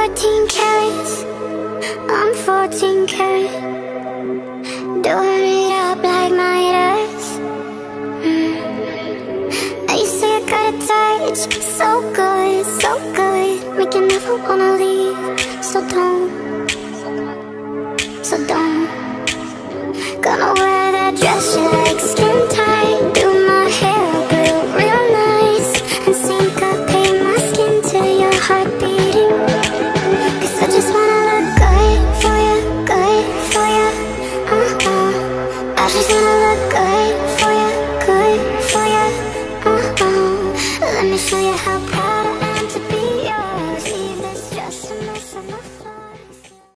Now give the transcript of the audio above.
14 carats. I'm 14 karat Doing it up like Midas mm. Now you say I got a touch. So good, so good. Make you never wanna leave. So don't. So don't. Gonna look good for you, good for you. Uh-huh. Let me show you how proud I am to be yours. Leave this dress and mess on my floor